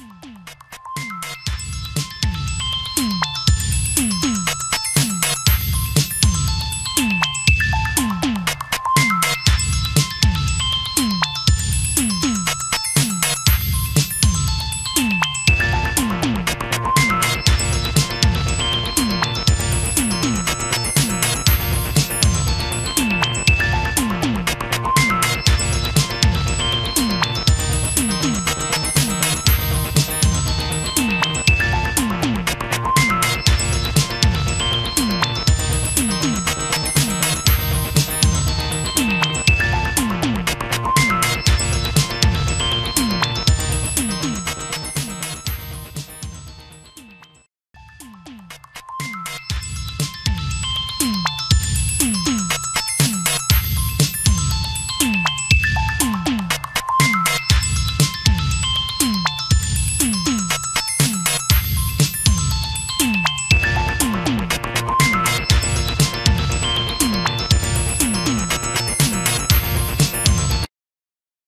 Mm-hmm.